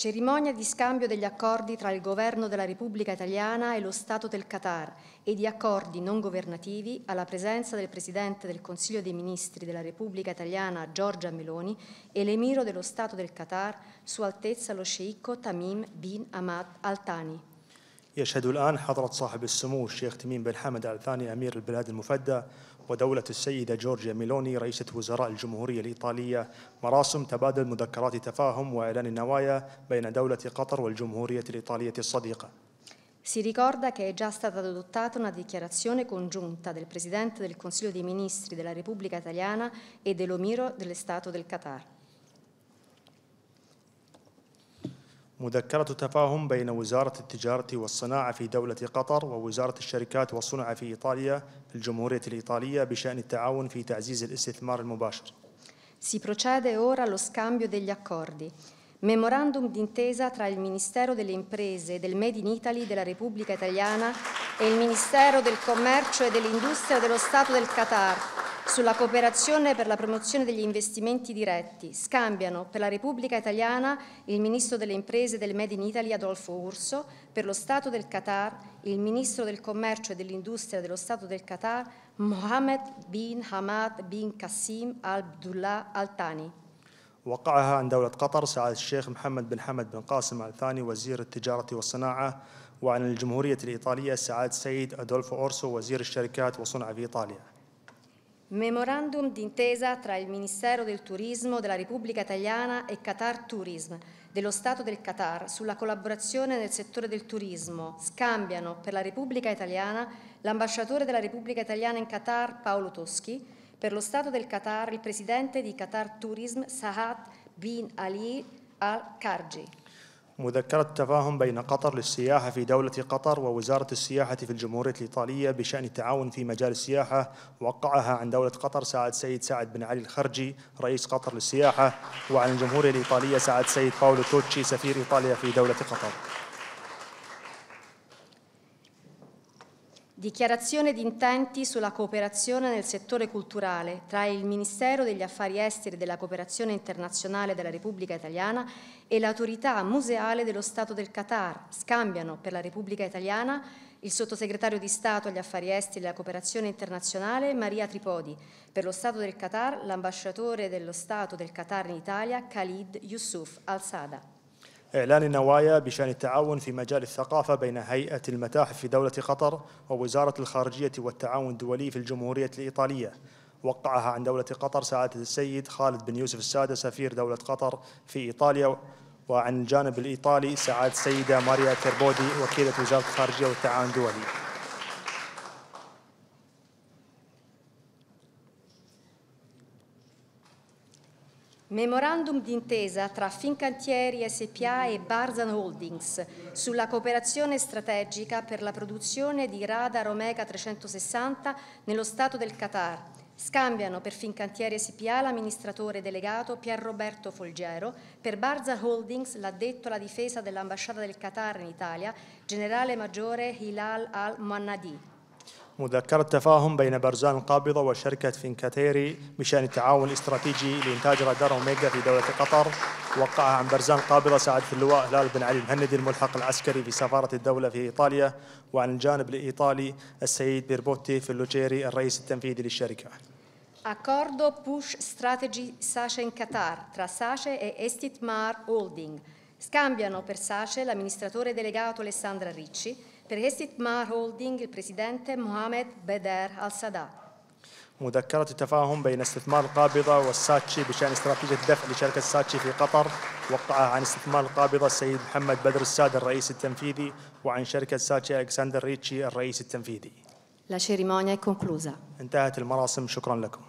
Cerimonia di scambio degli accordi tra il Governo della Repubblica Italiana e lo Stato del Qatar e di accordi non governativi alla presenza del Presidente del Consiglio dei Ministri della Repubblica Italiana Giorgia Meloni e l'Emiro dello Stato del Qatar, Sua Altezza lo Sceicco Tamim bin Ahmad Al Thani. يشهد الآن حضرة صاحب السمو الشيخ تميم بن حمد آل ثاني أمير البلاد المفدى ودولة السيدة جورجيا ميلوني رئيسة وزراء الجمهورية الإيطالية مراسم تبادل مذكرات تفاهم وإعلان النوايا بين دولة قطر والجمهورية الإيطالية الصديقة Si ricorda che è già stata adottata una dichiarazione congiunta del Presidente del Consiglio dei Ministri della Repubblica Italiana e dell'Omiro dello Stato del Qatar. مذكرة تفاهم بين وزارة التجارة والصناعة في دولة قطر ووزارة الشركات والصنع في إيطاليا في الجمهورية الإيطالية بشأن التعاون في تعزيز الاستثمار المباشر Si procede ora allo scambio degli accordi. Memorandum d'intesa tra il Ministero delle Imprese e del Made in Italy della Repubblica Italiana e il Ministero del Commercio e dell'Industria dello Stato del Qatar sulla cooperazione per la promozione degli investimenti diretti. Scambiano per la Repubblica Italiana il Ministro delle Imprese e del Made in Italy Adolfo Urso, per lo Stato del Qatar il Ministro del Commercio e dell'Industria dello Stato del Qatar Mohammed bin Hamad bin Qassim Abdullah Al Thani. وقعها عن دولة قطر سعادة الشيخ محمد بن حمد بن قاسم آل ثاني وزير التجارة والصناعة وعن الجمهورية الإيطالية سعادة السيد أدولفو أورسو وزير الشركات والصنع في إيطاليا Memorandum d'intesa tra il Ministero del Turismo della Repubblica Italiana e Qatar Tourism dello Stato del Qatar sulla collaborazione nel settore del turismo. Scambiano per la Repubblica Italiana l'ambasciatore della Repubblica Italiana in Qatar Paolo Toschi, per lo Stato del Qatar il presidente di Qatar Tourism Saad bin Ali Al-Kharji. مذكرة تفاهم بين قطر للسياحة في دولة قطر ووزارة السياحة في الجمهورية الإيطالية بشأن التعاون في مجال السياحة وقعها عن دولة قطر سعد سيد سعد بن علي الخرجي رئيس قطر للسياحة وعن الجمهورية الإيطالية سعد سيد باولو توتشي سفير إيطاليا في دولة قطر. Dichiarazione di intenti sulla cooperazione nel settore culturale tra il Ministero degli Affari Esteri e della Cooperazione Internazionale della Repubblica Italiana e l'autorità museale dello Stato del Qatar. Scambiano per la Repubblica Italiana il sottosegretario di Stato agli Affari Esteri e alla Cooperazione Internazionale Maria Tripodi. Per lo Stato del Qatar l'ambasciatore dello Stato del Qatar in Italia Khalid Yusuf Al-Sada. إعلان النوايا بشأن التعاون في مجال الثقافة بين هيئة المتاحف في دولة قطر ووزارة الخارجية والتعاون الدولي في الجمهورية الإيطالية. وقعها عن دولة قطر سعادة السيد خالد بن يوسف السادة سفير دولة قطر في إيطاليا. وعن الجانب الإيطالي سعادة السيدة ماريا تربودي وكيلة وزارة الخارجية والتعاون الدولي. Memorandum d'intesa tra Fincantieri SPA e Barzan Holdings sulla cooperazione strategica per la produzione di radar Omega 360 nello Stato del Qatar. Scambiano per Fincantieri SPA l'amministratore delegato Pier Roberto Folgero, per Barzan Holdings l'addetto alla difesa dell'ambasciata del Qatar in Italia, generale maggiore Hilal al-Mannadi. مذكرة تفاهم بين برزان القابضة وشركة فينكاتيري بشأن التعاون الاستراتيجي لإنتاج رادار أوميجا في دولة قطر وقعها عن برزان القابضة سعادة اللواء هلال بن علي المهندي الملحق العسكري في سفارة الدولة في إيطاليا وعن الجانب الإيطالي السيد بييروبرتو فولجيرو الرئيس التنفيذي للشركة Accordo Push Strategy SACE in Qatar tra SACE e Estithmar Holding. Scambiano per SACE l'amministratore delegato Alessandra Ricci, per Estithmar Holding il presidente Mohamed Beder Al-Sadah. مذكرة تفاهم بين استثمار القابضة والساتشي بشأن استراتيجية الدفع لشركة الساتشي في قطر وقعها عن استثمار القابضة السيد محمد بدر الساد الرئيس التنفيذي وعن شركة ساتشي ألكسندر ريتشي الرئيس التنفيذي La cerimonia è conclusa. انتهت المراسم شكرا لكم